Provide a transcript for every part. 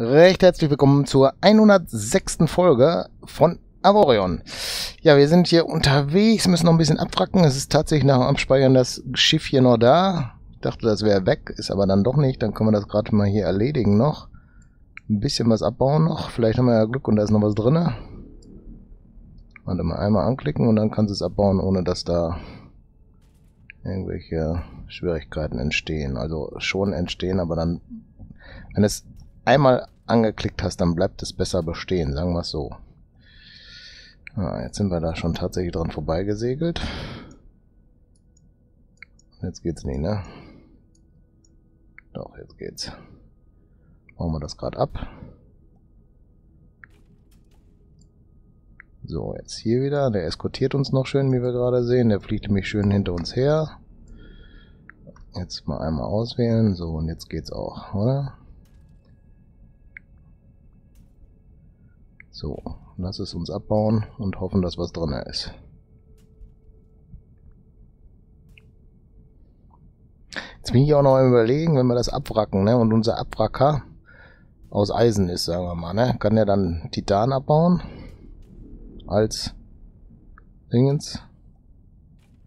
Recht herzlich willkommen zur 106. Folge von Avorion. Ja, wir sind hier unterwegs, müssen noch ein bisschen abwracken. Es ist tatsächlich nach dem Abspeichern das Schiff hier noch da. Ich dachte, das wäre weg, ist aber dann doch nicht. Dann können wir das gerade mal hier erledigen noch. Ein bisschen was abbauen noch. Vielleicht haben wir ja Glück und da ist noch was drin. Warte mal, einmal anklicken und dann kannst du es abbauen, ohne dass da irgendwelche Schwierigkeiten entstehen. Also schon entstehen, aber dann, wenn es einmal angeklickt hast, dann bleibt es besser bestehen, sagen wir es so. Ah, jetzt sind wir da schon tatsächlich dran vorbeigesegelt. Jetzt geht's nicht, ne? Doch, jetzt geht's. Machen wir das gerade ab. So, jetzt hier wieder. Der eskortiert uns noch schön, wie wir gerade sehen. Der fliegt nämlich schön hinter uns her. Jetzt mal einmal auswählen. So, und jetzt geht's auch, oder? So, lass es uns abbauen und hoffen, dass was drin ist. Jetzt bin ich auch noch am überlegen, wenn wir das abwracken, ne, und unser Abwracker aus Eisen ist, sagen wir mal, ne, kann der dann Titan abbauen? Als Dingens?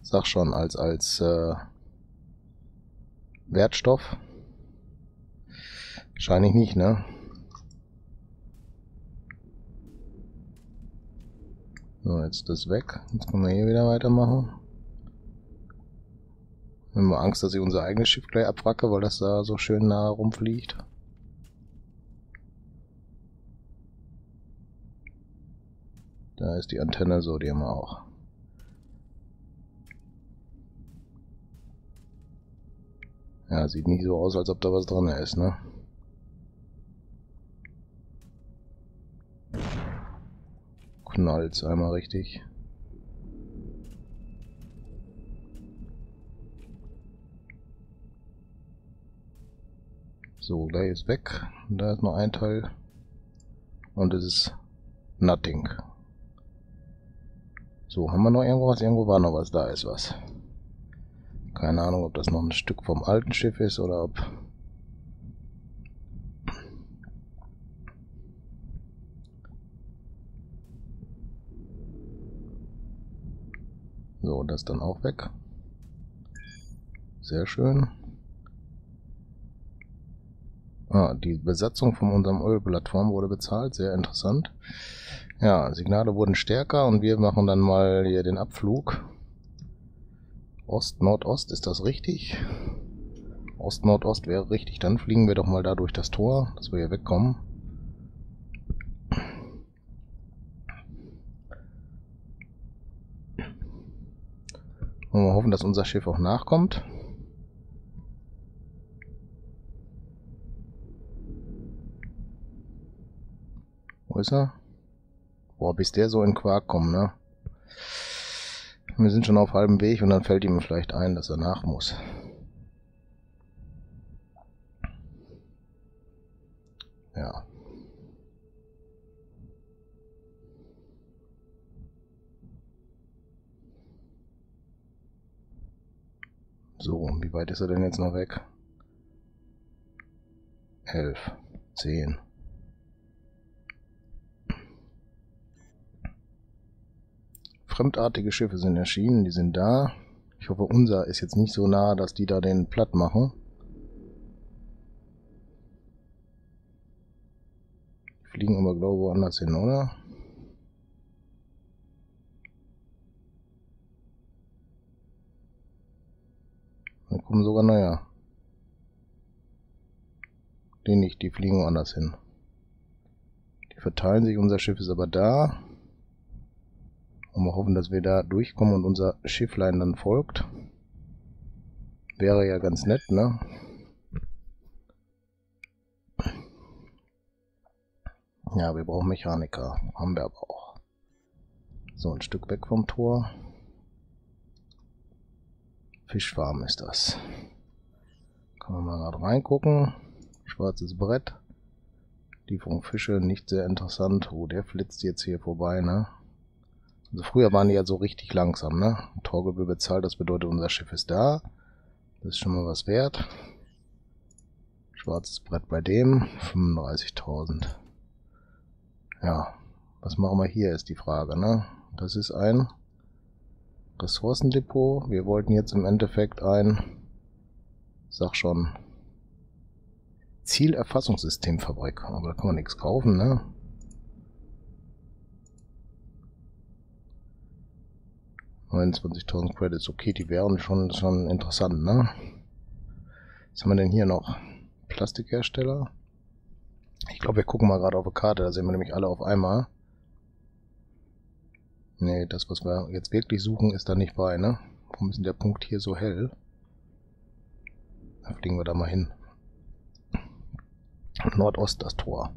Sag schon, als, als, äh, Wertstoff? Wahrscheinlich nicht, ne? So, jetzt ist das weg. Jetzt können wir hier wieder weitermachen. Wir haben Angst, dass ich unser eigenes Schiff gleich abwracke, weil das da so schön nah rumfliegt. Da ist die Antenne so, die haben wir auch. Ja, sieht nicht so aus, als ob da was drin ist, ne? Knallt einmal richtig. So, gleich ist weg. Da ist noch ein Teil. Und es ist nothing. So, haben wir noch irgendwo was? Irgendwo war noch was. Da ist was. Keine Ahnung, ob das noch ein Stück vom alten Schiff ist oder ob So, das dann auch weg. Sehr schön. Ah, die Besatzung von unserem Ölplattform wurde bezahlt. Sehr interessant. Ja, Signale wurden stärker und wir machen dann mal hier den Abflug. Ost-Nordost, ist das richtig? Ost-Nordost wäre richtig. Dann fliegen wir doch mal da durch das Tor, dass wir hier wegkommen. Und wir hoffen, dass unser Schiff auch nachkommt. Wo ist er? Boah, bis der so in Quark kommt, ne? Wir sind schon auf halbem Weg und dann fällt ihm vielleicht ein, dass er nach muss. Ja. So, wie weit ist er denn jetzt noch weg? 11, 10. Fremdartige Schiffe sind erschienen, die sind da. Ich hoffe, unser ist jetzt nicht so nah, dass die da den platt machen. Die fliegen aber, glaube ich, woanders hin, oder? Wir kommen sogar näher. Die nicht, die fliegen woanders hin. Die verteilen sich, unser Schiff ist aber da. Und wir hoffen, dass wir da durchkommen und unser Schifflein dann folgt. Wäre ja ganz nett, ne? Ja, wir brauchen Mechaniker. Haben wir aber auch. So, ein Stück weg vom Tor. Fischfarm ist das. Kann man mal gerade reingucken. Schwarzes Brett. Lieferung Fische, nicht sehr interessant. Oh, der flitzt jetzt hier vorbei, ne? Also früher waren die ja so richtig langsam, ne? Torgebühr bezahlt, das bedeutet, unser Schiff ist da. Das ist schon mal was wert. Schwarzes Brett bei dem. 35.000. Ja, was machen wir hier, ist die Frage, ne? Das ist ein Ressourcendepot. Wir wollten jetzt im Endeffekt ein, sag schon, Zielerfassungssystemfabrik. Aber da kann man nichts kaufen, ne? ...29.000 Credits. Okay, die wären schon, schon interessant, ne? Was haben wir denn hier noch? Plastikhersteller. Ich glaube, wir gucken mal gerade auf die Karte. Da sehen wir nämlich alle auf einmal. Nee, das, was wir jetzt wirklich suchen, ist da nicht bei, ne? Warum ist denn der Punkt hier so hell? Da fliegen wir da mal hin. Nordost das Tor.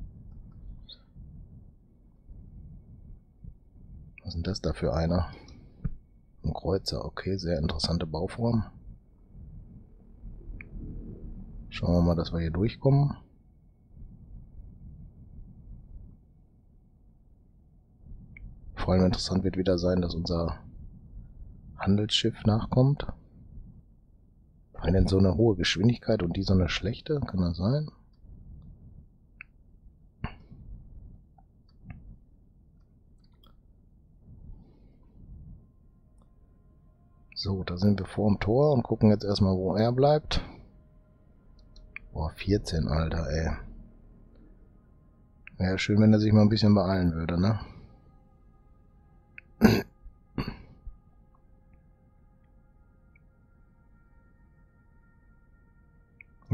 Was ist denn das da für einer? Ein Kreuzer, okay, sehr interessante Bauform. Schauen wir mal, dass wir hier durchkommen. Vor allem interessant wird wieder sein, dass unser Handelsschiff nachkommt. Weil denn so eine hohe Geschwindigkeit und die so eine schlechte? Kann das sein? So, da sind wir vor dem Tor und gucken jetzt erstmal, wo er bleibt. Boah, 14, Alter, ey. Wäre schön, wenn er sich mal ein bisschen beeilen würde, ne?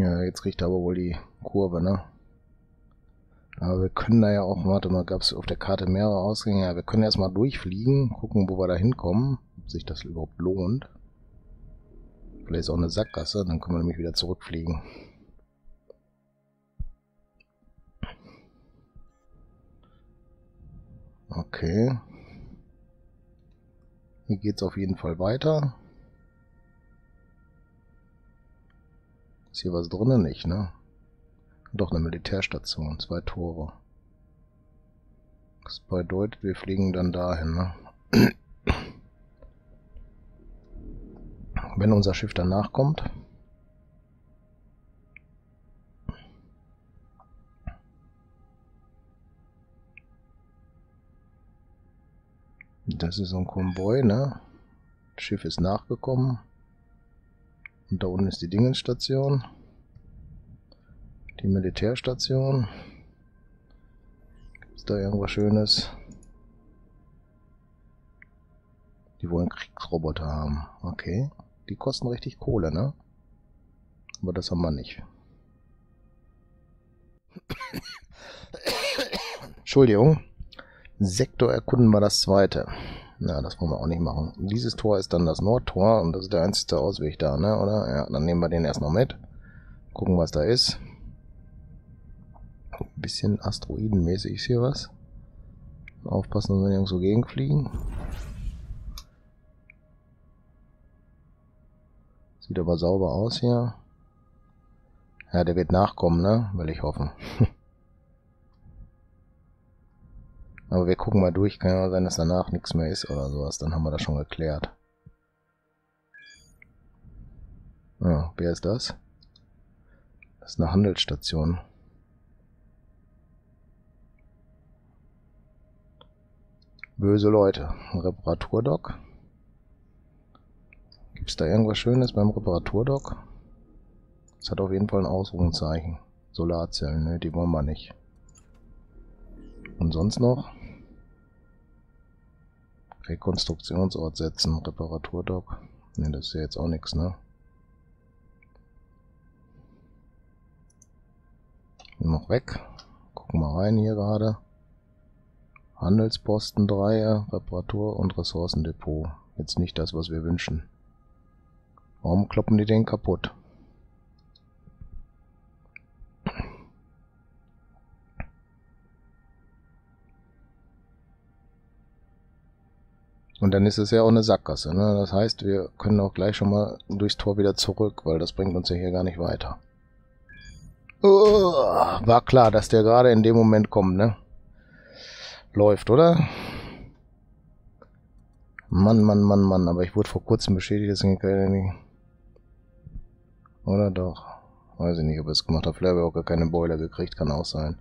Ja, jetzt kriegt er aber wohl die Kurve, ne? Aber wir können da ja auch, warte mal, gab es auf der Karte mehrere Ausgänge. Ja, wir können erstmal durchfliegen, gucken, wo wir da hinkommen, ob sich das überhaupt lohnt. Vielleicht ist auch eine Sackgasse, dann können wir nämlich wieder zurückfliegen. Okay. Hier geht es auf jeden Fall weiter. Ist hier was drinnen? Nicht, ne? Doch, eine Militärstation. Zwei Tore. Das bedeutet, wir fliegen dann dahin, ne? Wenn unser Schiff danach kommt. Das ist so ein Konvoi, ne? Das Schiff ist nachgekommen. Und da unten ist die Dingensstation. Die Militärstation. Ist da irgendwas Schönes? Die wollen Kriegsroboter haben. Okay. Die kosten richtig Kohle, ne? Aber das haben wir nicht. Entschuldigung. Sektor erkunden war das zweite. Na, das wollen wir auch nicht machen. Dieses Tor ist dann das Nordtor und das ist der einzige Ausweg da, ne? Oder? Ja, dann nehmen wir den erst noch mit. Gucken, was da ist. Ein bisschen asteroidenmäßig ist hier was. Aufpassen, dass wir irgendwo gegenfliegen. Sieht aber sauber aus hier. Ja, der wird nachkommen, ne? Will ich hoffen. Aber wir gucken mal durch. Kann ja sein, dass danach nichts mehr ist oder sowas. Dann haben wir das schon geklärt. Ja, wer ist das? Das ist eine Handelsstation. Böse Leute. Reparaturdock. Gibt es da irgendwas Schönes beim Reparaturdock? Das hat auf jeden Fall ein Ausrufungszeichen. Solarzellen, ne? Die wollen wir nicht. Und sonst noch? Rekonstruktionsort setzen, Reparaturdock. Ne, das ist ja jetzt auch nichts, ne? Noch weg. Gucken wir rein hier gerade. Handelsposten 3, Reparatur und Ressourcendepot. Jetzt nicht das, was wir wünschen. Warum kloppen die den kaputt? Und dann ist es ja auch eine Sackgasse. Ne? Das heißt, wir können auch gleich schon mal durchs Tor wieder zurück, weil das bringt uns ja hier gar nicht weiter. Oh, war klar, dass der gerade in dem Moment kommt, ne? Läuft, oder? Mann, Mann, Mann, Mann. Aber ich wurde vor kurzem beschädigt, deswegen kann ich nicht... Oder doch? Weiß ich nicht, ob er es gemacht hat. Vielleicht hat er auch gar keine Boiler gekriegt, kann auch sein.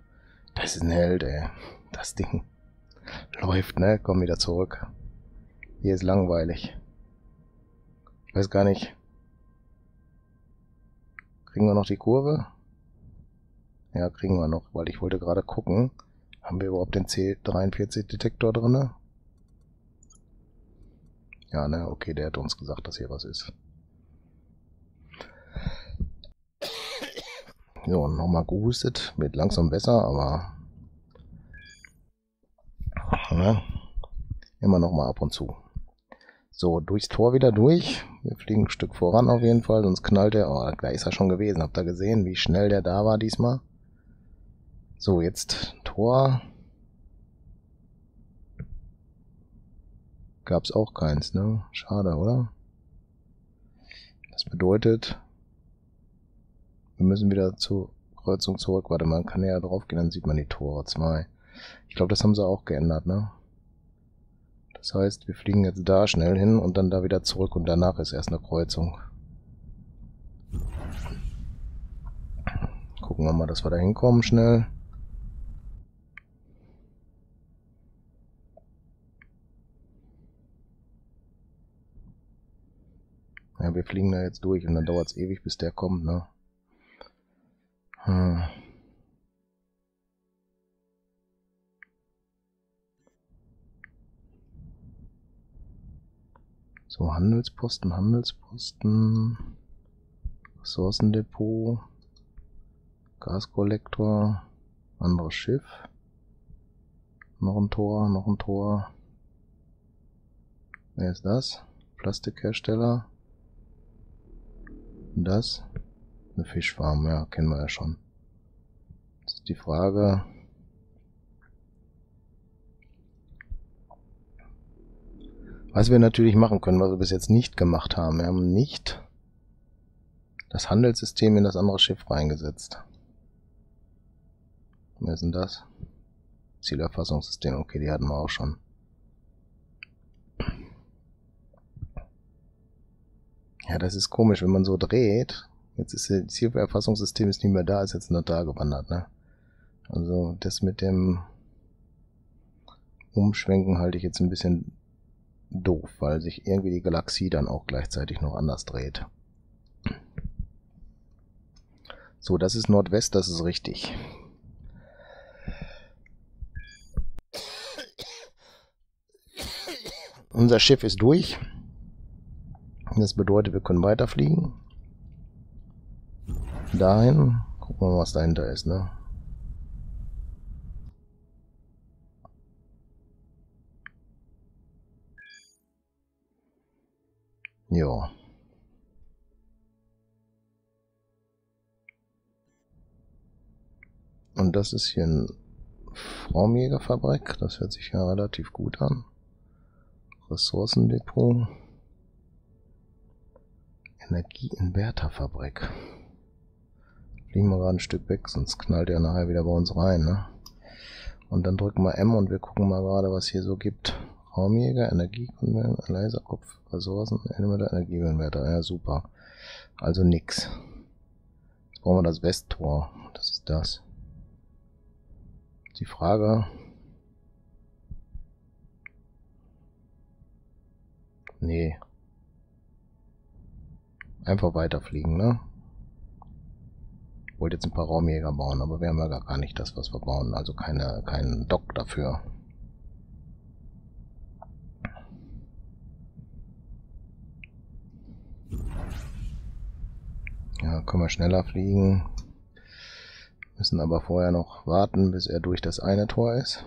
Das ist ein Held, ey. Das Ding. Läuft, ne? Komm wieder zurück. Hier ist langweilig. Ich weiß gar nicht. Kriegen wir noch die Kurve? Ja, kriegen wir noch, weil ich wollte gerade gucken. Haben wir überhaupt den C43-Detektor drinne? Ja, ne, okay, der hat uns gesagt, dass hier was ist. So, nochmal gehustet. Wird langsam besser, aber... Ne, immer nochmal ab und zu. So, durchs Tor wieder durch. Wir fliegen ein Stück voran auf jeden Fall, sonst knallt er. Oh, da ist er schon gewesen. Habt ihr gesehen, wie schnell der da war diesmal? So, jetzt Tor. Gab's auch keins, ne? Schade, oder? Das bedeutet, wir müssen wieder zur Kreuzung zurück. Warte, man kann ja drauf gehen, dann sieht man die Tore. Zwei. Ich glaube, das haben sie auch geändert, ne? Das heißt, wir fliegen jetzt da schnell hin und dann da wieder zurück und danach ist erst eine Kreuzung. Gucken wir mal, dass wir da hinkommen schnell. Ja, wir fliegen da jetzt durch und dann dauert es ewig, bis der kommt, ne? Hm. So, Handelsposten, Handelsposten, Ressourcendepot, Gaskollektor, anderes Schiff, noch ein Tor, noch ein Tor. Wer ist das? Plastikhersteller. Das? Eine Fischfarm, ja, kennen wir ja schon. Jetzt ist die Frage, Was wir natürlich machen können, was wir bis jetzt nicht gemacht haben. Wir haben nicht das Handelssystem in das andere Schiff reingesetzt. Wer ist denn das? Zielerfassungssystem, okay, die hatten wir auch schon. Ja, das ist komisch, wenn man so dreht. Jetzt ist das Zielerfassungssystem ist nicht mehr da, ist jetzt nur da gewandert, ne? Also das mit dem Umschwenken halte ich jetzt ein bisschen doof, weil sich irgendwie die Galaxie dann auch gleichzeitig noch anders dreht. So, das ist Nordwest, das ist richtig. Unser Schiff ist durch. Das bedeutet, wir können weiterfliegen. Dahin. Gucken wir mal, was dahinter ist, ne? Ja. Und das ist hier ein Formjägerfabrik. Das hört sich ja relativ gut an. Ressourcendepot. Energieinverterfabrik. Fliegen wir gerade ein Stück weg, sonst knallt er nachher wieder bei uns rein. Ne? Und dann drücken wir M und wir gucken mal gerade, was hier so gibt. Raumjäger, Energiekonverter, Laserkopf, Ressourcen, Elemente, Energiekonverter. Ja, super. Also nix. Jetzt brauchen wir das Westtor. Das ist das. Die Frage. Nee. Einfach weiterfliegen, ne? wollte jetzt ein paar Raumjäger bauen, aber wir haben ja gar nicht das, was wir bauen. Also keine, keinen Dock dafür. Ja, können wir schneller fliegen. Müssen aber vorher noch warten, bis er durch das eine Tor ist.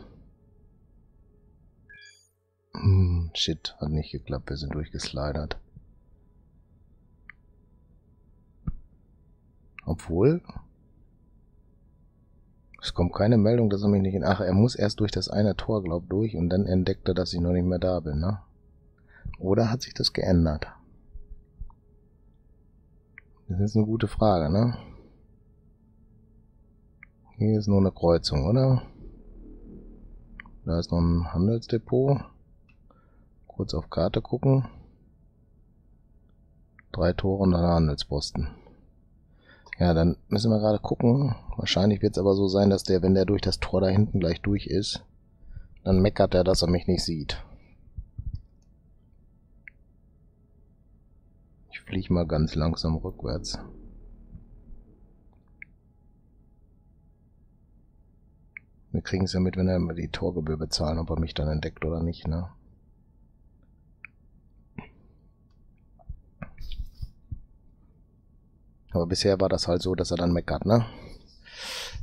Hm, shit, hat nicht geklappt, wir sind durchgeslidert. Obwohl, es kommt keine Meldung, dass er mich nicht in... Ach, er muss erst durch das eine Tor, glaub durch, und dann entdeckt er, dass ich noch nicht mehr da bin, ne? Oder hat sich das geändert? Das ist eine gute Frage, ne? Hier ist nur eine Kreuzung, oder? Da ist noch ein Handelsdepot. Kurz auf Karte gucken. Drei Tore und ein Handelsposten. Ja, dann müssen wir gerade gucken. Wahrscheinlich wird es aber so sein, dass der, wenn der durch das Tor da hinten gleich durch ist, dann meckert er, dass er mich nicht sieht. Ich fliege mal ganz langsam rückwärts. Wir kriegen es ja mit, wenn er die Torgebühr bezahlen, ob er mich dann entdeckt oder nicht, ne? Aber bisher war das halt so, dass er dann meckert, ne?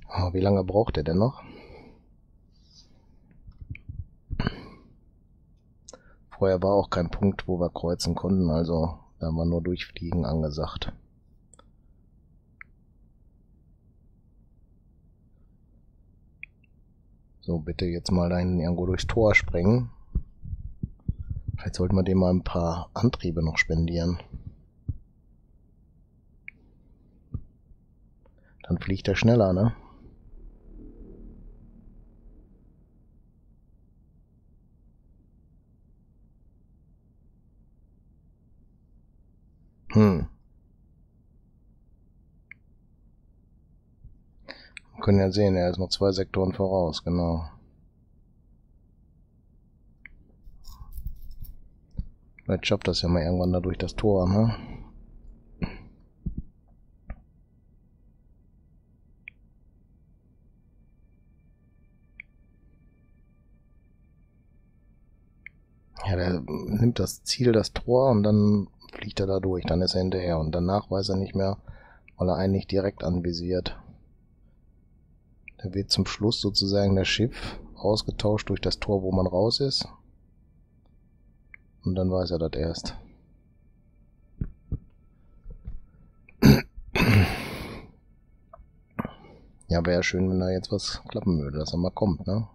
Oh, wie lange braucht er denn noch? Vorher war auch kein Punkt, wo wir kreuzen konnten, also da war nur durchfliegen angesagt. So, bitte jetzt mal da hinten irgendwo durchs Tor sprengen. Vielleicht sollten wir dem mal ein paar Antriebe noch spendieren. Dann fliegt er schneller, ne? Hm. Wir können ja sehen, er ist noch zwei Sektoren voraus, genau. Vielleicht schafft das ja mal irgendwann da durch das Tor, ne? Ja, der nimmt das Ziel, das Tor, und dann fliegt er da durch. Dann ist er hinterher. Und danach weiß er nicht mehr, weil er einen nicht direkt anvisiert. Da wird zum Schluss sozusagen das Schiff ausgetauscht durch das Tor, wo man raus ist. Und dann weiß er das erst. Ja, wäre schön, wenn da jetzt was klappen würde, dass er mal kommt, ne?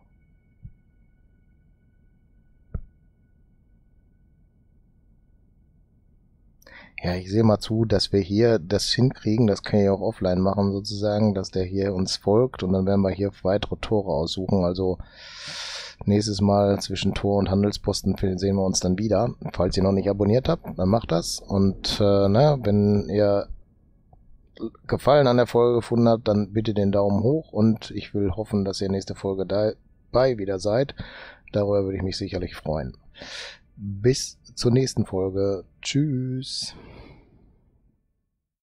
Ja, ich sehe mal zu, dass wir hier das hinkriegen, das kann ich auch offline machen sozusagen, dass der hier uns folgt und dann werden wir hier weitere Tore aussuchen. Also nächstes Mal zwischen Tor und Handelsposten sehen wir uns dann wieder. Falls ihr noch nicht abonniert habt, dann macht das. Und äh, ne, wenn ihr Gefallen an der Folge gefunden habt, dann bitte den Daumen hoch und ich will hoffen, dass ihr nächste Folge dabei wieder seid. Darüber würde ich mich sicherlich freuen. Bis zur nächsten Folge. Tschüss.